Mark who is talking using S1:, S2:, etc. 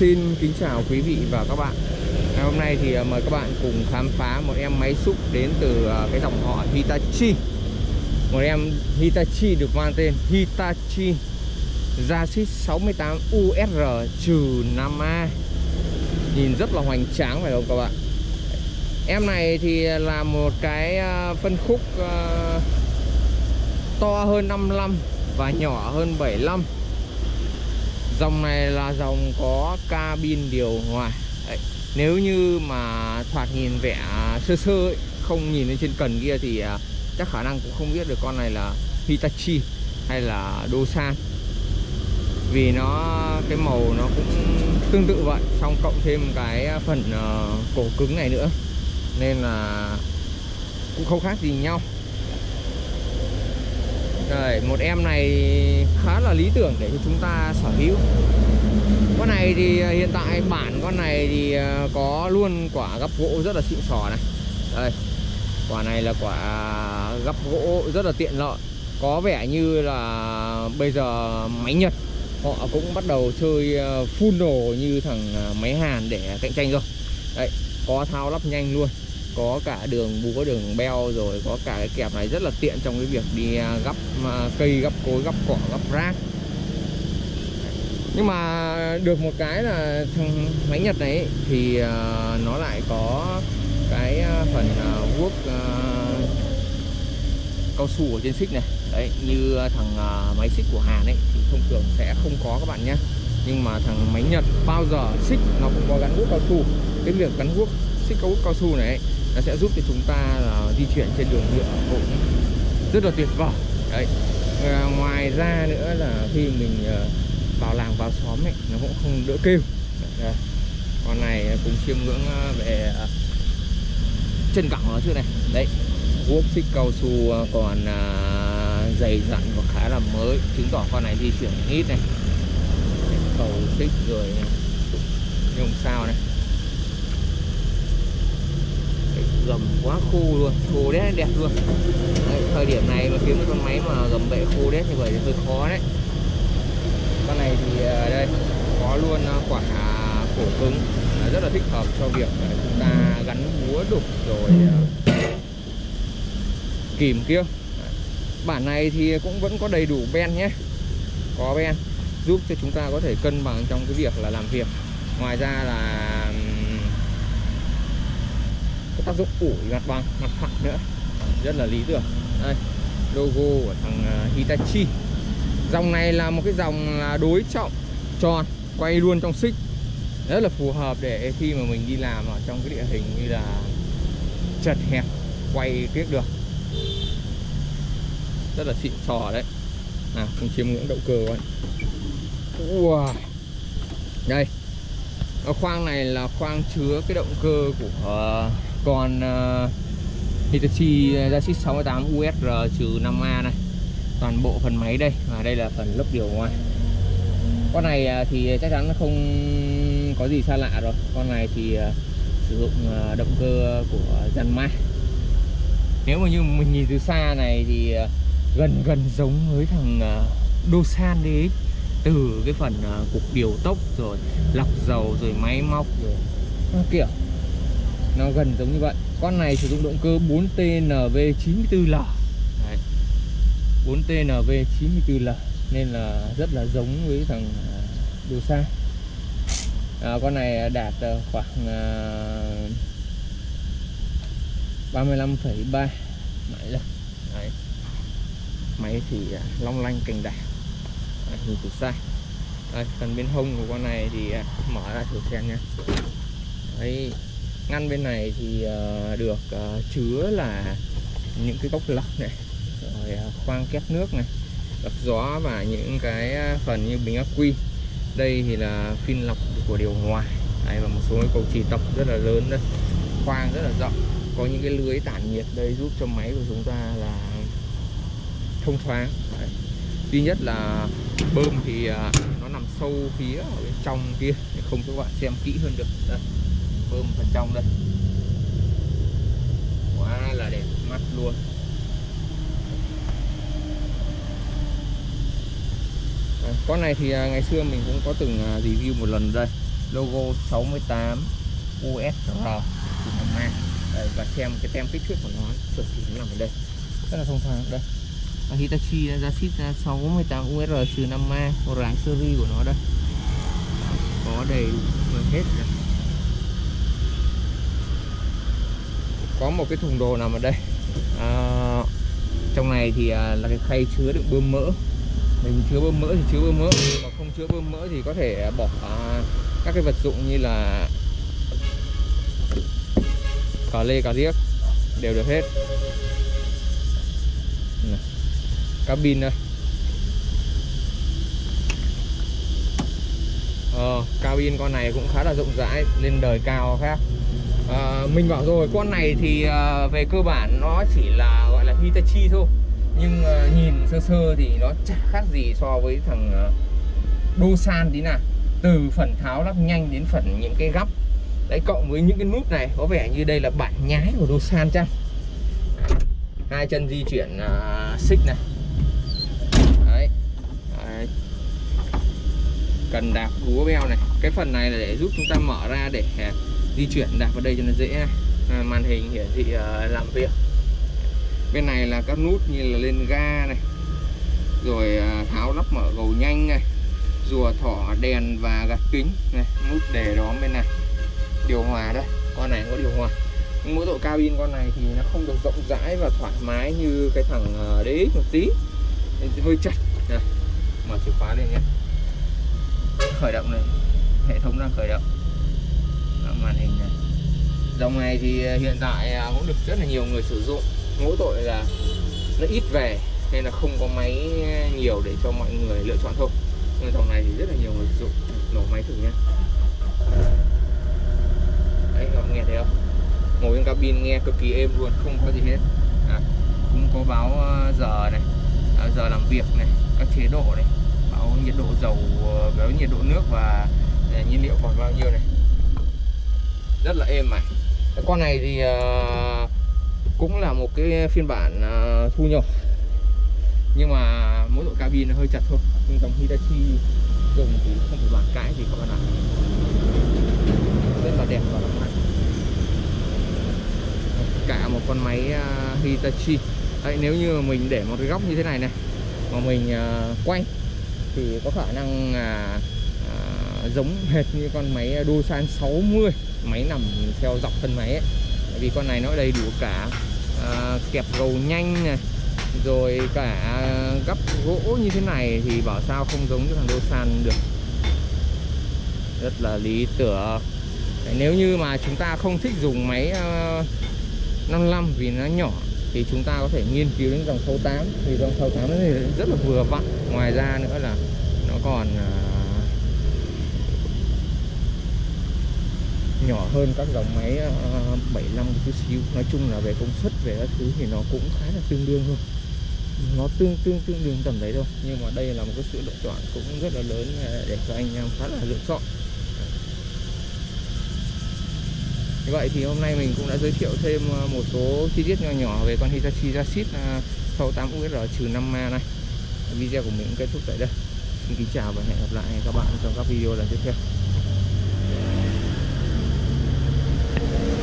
S1: Xin kính chào quý vị và các bạn. Ngày hôm nay thì à, mời các bạn cùng khám phá một em máy xúc đến từ à, cái dòng họ Hitachi. Một em Hitachi được mang tên Hitachi Yasit 68 USR-5A Nhìn rất là hoành tráng phải không các bạn? Em này thì là một cái à, phân khúc to hơn 55 và nhỏ hơn 75 Dòng này là dòng có cabin điều hòa. Đấy. Nếu như mà thoạt nhìn vẻ sơ sơ ấy, Không nhìn lên trên cần kia thì à, chắc khả năng cũng không biết được con này là Hitachi hay là Dosan Vì nó cái màu nó cũng tương tự vậy Xong cộng thêm cái phần uh, cổ cứng này nữa. Nên là cũng không khác gì nhau đây, một em này khá là lý tưởng để cho chúng ta sở hữu. Con này thì à, hiện tại bản con này thì à, có luôn quả gấp gỗ rất là xịn sò này. Đây, quả này là quả gấp gỗ rất là tiện lợi. Có vẻ như là bây giờ máy Nhật họ cũng bắt đầu chơi à, full đồ như thằng máy Hàn để cạnh tranh rồi. Đấy, có thao lắp nhanh luôn có cả đường búa đường beo rồi có cả cái kẹp này rất là tiện trong cái việc đi à, gấp à, cây gấp cối gấp cỏ gấp rác. Nhưng mà được một cái là thằng máy nhật này thì à, nó lại có cái phần guốc cao su ở trên xích này. Đấy như thằng máy xích của Hàn ấy thì thông thường sẽ không có các bạn nhé. Nhưng mà thằng máy Nhật bao giờ xích nó cũng có gắn guốc cao su. Cái việc gắn guốc xích cao cao su này ấy, nó sẽ giúp cho chúng ta là di chuyển trên đường nhựa cũng rất là tuyệt vời. Đấy. À, ngoài ra nữa là khi mình ờ, vào làng vào xóm ấy nó cũng không đỡ kêu. Đấy. Ờ, con này cùng chiêm ngưỡng ờ, về chân cẳng nó trước này. Đấy. Guốc xích cao su còn dày dặn và khá là mới chứng tỏ con này di chuyển ít này. Cầu xích rồi nhông sao này. Gầm quá khô luôn khô đét đẹp luôn. Đấy, thời điểm này mà kiếm một con máy mà gầm bệ khô đét như vậy thì hơi khó đấy. Con này thì à, đây có luôn à, quả cổ cứng. Rất là thích hợp cho việc chúng ta gắn búa đục rồi à, kìm kia. Bản này thì cũng vẫn có đầy đủ ben nhé. Có ben giúp cho chúng ta có thể cân bằng trong cái việc là làm việc. Ngoài ra là tác dụng ủi mặt bằng, mặt phẳng nữa. Rất là lý tưởng. Đây, logo của thằng à, Hitachi. Dòng này là một cái dòng là đối trọng tròn, quay luôn trong xích. Rất là phù hợp để khi mà mình đi làm ở trong cái địa hình như là chật hẹp, quay tiếp được. Rất là xịn sò đấy. À mình chiếm ngưỡng động cơ coi wow. đây. Ở khoang này là khoang chứa cái động cơ của à, còn uh, Hitachi Yasit 68 USR 5A này. Toàn bộ phần máy đây và đây là phần lốc điều ngoài. Con này uh, thì chắc chắn không có gì xa lạ rồi. Con này thì uh, sử dụng uh, động cơ của Janma nếu mà như mình nhìn từ xa này thì uh, gần gần giống với thằng uh, Dosan đấy từ cái phần uh, cục điều tốc rồi lọc dầu rồi máy móc rồi. Kiểu nó gần giống như vậy. Con này sử dụng động cơ 4TNV94L Đấy. 4TNV94L nên là rất là giống với thằng à, đồ xa. À, con này đạt à, khoảng uh, 35,3 mãi lực. Đấy. máy thì à, long lanh cành đảo. Nhìn từ xa. Đây, phần bên hông của con này thì mở ra thử xem nha Đấy, ngăn bên này thì uh, được uh, chứa là những cái gốc lọc này rồi uh, khoang két nước này lọc gió và những cái phần như bình ắc quy. Đây thì là phin lọc của điều hòa. Đây và một số cái cầu trì tập rất là lớn đây. Khoang rất là rộng. Có những cái lưới tản nhiệt đây giúp cho máy của chúng ta là thông thoáng. Đấy. duy nhất là bơm thì uh, nó nằm sâu phía ở bên trong kia không cho các bạn xem kỹ hơn được. Đây bơm phần trong đây. Quá là đẹp mắt luôn. À, con này thì à, ngày xưa mình cũng có từng à, review một lần đây. Logo 68 USR năm ma đây, và xem cái tem kích thước của nó chuẩn thì nó nằm ở đây. Rất là thông thoáng đây. Và Hitachi à, ra ship 68 USR trừ 5 ma một ráng series của nó đây. Có đầy hết rồi. Có một cái thùng đồ nằm ở đây. À, trong này thì à, là cái khay chứa đựng bơm mỡ. Mình chứa bơm mỡ thì chứa bơm mỡ mà không chứa bơm mỡ thì có thể à, bỏ à, các cái vật dụng như là cà lê cà riếc đều được hết. Cabin đây. Ờ, cabin con này cũng khá là rộng rãi lên đời cao khác à, ờ, mình bảo rồi con này thì à, về cơ bản nó chỉ là gọi là Hitachi thôi. Nhưng à, nhìn sơ sơ thì nó chả khác gì so với thằng à, Dosan tí nào. Từ phần tháo lắp nhanh đến phần những cái góc. Đấy cộng với những cái nút này có vẻ như đây là bản nhái của Dosan chăng? Hai chân di chuyển à, xích này. Cần đạp búa beo này. Cái phần này là để giúp chúng ta mở ra để à, di chuyển đạp vào đây cho nó dễ. À, màn hình hiển thị uh, làm việc. Bên này là các nút như là lên ga này rồi uh, tháo lắp mở gầu nhanh này rùa thỏ đèn và gạt kính này nút để đó bên này. Điều hòa đây con này có điều hòa. Mỗi độ cabin con này thì nó không được rộng rãi và thoải mái như cái thằng đấy một tí. Hơi chặt này. mở chìa khóa lên nhé khởi động này hệ thống đang khởi động. Đó, màn hình này. Dòng này thì à, hiện tại à, cũng được rất là nhiều người sử dụng. Mỗi tội là nó ít về nên là không có máy à, nhiều để cho mọi người lựa chọn thôi. Nhưng dòng này thì rất là nhiều người sử dụng. Nổ máy thử nhé đấy các bạn nghe thấy không? Ngồi trong cabin nghe cực kỳ êm luôn không có gì hết. À, cũng có báo giờ này. Giờ làm việc này các chế độ này báo nhiệt độ dầu ờ, báo nhiệt độ nước và ờ, nhiên liệu còn bao nhiêu này? Rất là êm này cái con này thì ờ, cũng là một cái phiên bản thu nhỏ. Nhưng mà mỗi độ cabin nó hơi chặt thôi. Nhưng dòng Hitachi dùng thì không phải bàn cãi gì các bạn ạ. Rất là đẹp và lắm cả một con máy Hitachi. Đấy, nếu như mình để một cái góc như thế này này mà mình uh, quay thì có khả năng à, à, giống hệt như con máy Dosan 60 máy nằm theo dọc thân máy ấy. Vì con này nó đầy đủ cả à, kẹp gầu nhanh này rồi cả gấp gỗ như thế này thì bảo sao không giống như thằng Dosan được rất là lý tưởng nếu như mà chúng ta không thích dùng máy à, uh, 55 vì nó nhỏ thì chúng ta có thể nghiên cứu đến dòng 68 thì dòng 68 thì rất là vừa vặn ngoài ra nữa là nó còn uh, nhỏ hơn các dòng máy à, uh, 75 một chút xíu. Nói chung là về công suất về các thứ thì nó cũng khá là tương đương thôi. Nó tương tương tương đương tầm đấy thôi. Nhưng mà đây là một cái sự lựa chọn cũng rất là lớn à, để cho anh em khá là lựa chọn. Như vậy thì hôm nay mình cũng đã giới thiệu thêm ờ, một số chi tiết nhỏ nhỏ về con Hitachi Jasit 68 USR trừ 5 ma này. Video của mình kết thúc tại đây. Xin kính chào và hẹn gặp lại các bạn trong các video lần tiếp theo.